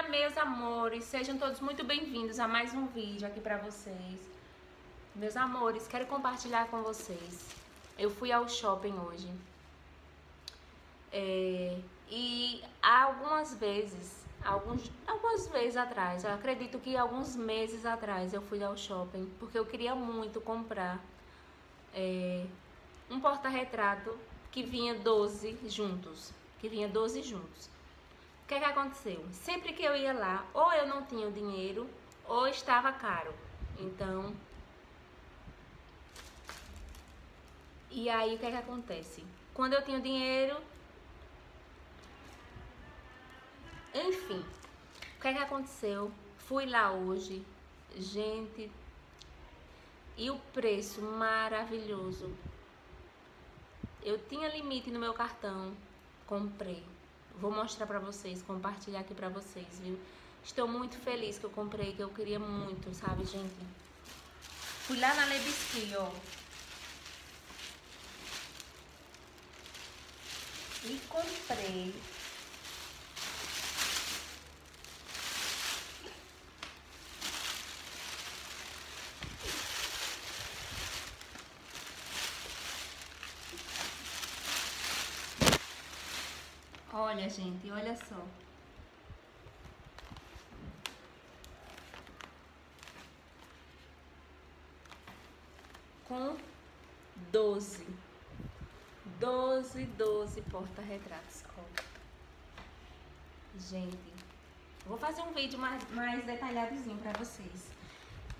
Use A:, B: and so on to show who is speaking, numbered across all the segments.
A: Fala, meus amores, sejam todos muito bem-vindos a mais um vídeo aqui pra vocês. Meus amores, quero compartilhar com vocês. Eu fui ao shopping hoje. É, e algumas vezes, alguns, algumas vezes atrás, eu acredito que alguns meses atrás eu fui ao shopping porque eu queria muito comprar é, um porta-retrato que vinha 12 juntos, que vinha 12 juntos que, que aconteceu? Sempre que eu ia lá, ou eu não tinha dinheiro, ou estava caro. Então. E aí o que, que acontece? Quando eu tinha dinheiro. Enfim, o que, que aconteceu? Fui lá hoje, gente, e o preço maravilhoso. Eu tinha limite no meu cartão, comprei. Vou mostrar pra vocês, compartilhar aqui pra vocês, viu? Estou muito feliz que eu comprei, que eu queria muito, sabe, gente? Fui lá na Lebisky, ó. E comprei Olha, gente, olha só. Com 12. 12, 12 porta-retratos. Gente, vou fazer um vídeo mais, mais detalhadozinho pra vocês.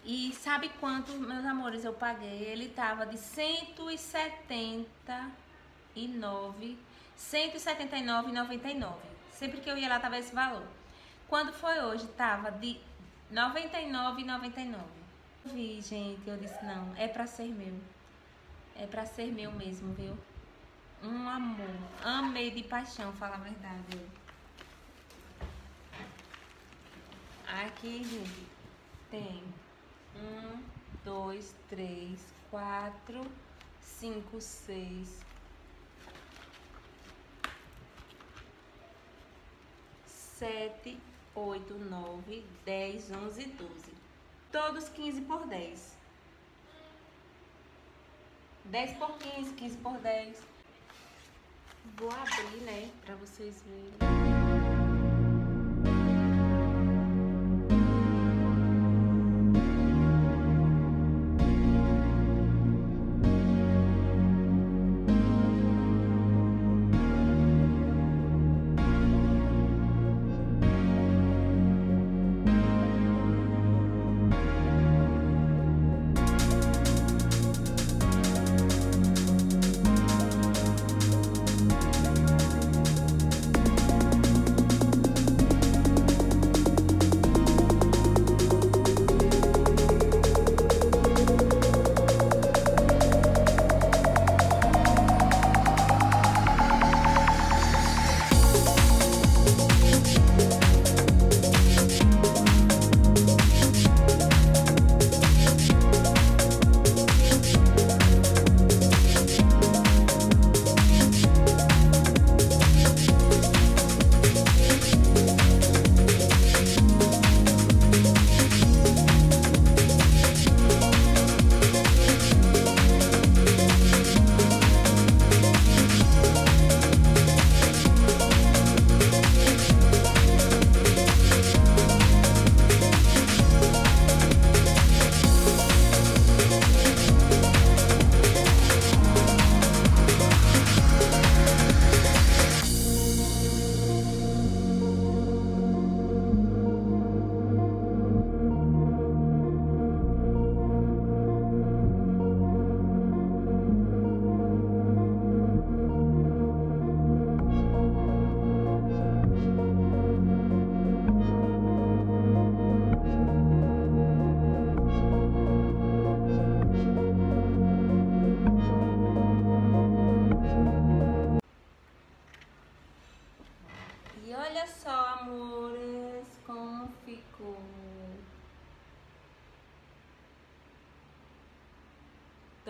A: E sabe quanto, meus amores, eu paguei? Ele tava de 179 179,99. Sempre que eu ia lá tava esse valor. Quando foi hoje, tava de 99,99. Vi, gente, eu disse não, é pra ser meu. É pra ser meu mesmo, viu? Um amor. Amei de paixão, falar a verdade. Aqui, gente, tem um, dois, três, quatro, cinco, seis, 7, 8, 9, 10, 11, 12. Todos 15 por 10. 10 por 15, 15 por 10. Vou abrir, né, pra vocês verem.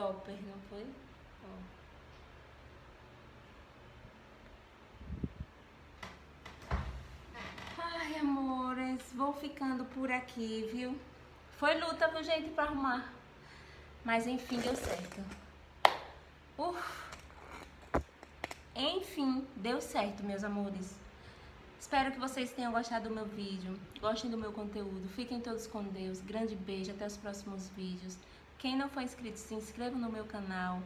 A: Topper, não foi? Ai, amores. vou ficando por aqui, viu? Foi luta, viu, gente, pra arrumar. Mas enfim, deu certo. Uf. Enfim, deu certo, meus amores. Espero que vocês tenham gostado do meu vídeo, gostem do meu conteúdo, fiquem todos com Deus. Grande beijo, até os próximos vídeos. Quem não for inscrito, se inscreva no meu canal.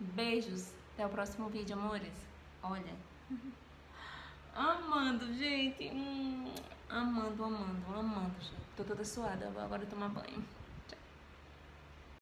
A: Beijos, até o próximo vídeo, amores. Olha, amando, gente. Hum, amando, amando, amando, gente. Tô toda suada, vou agora tomar banho.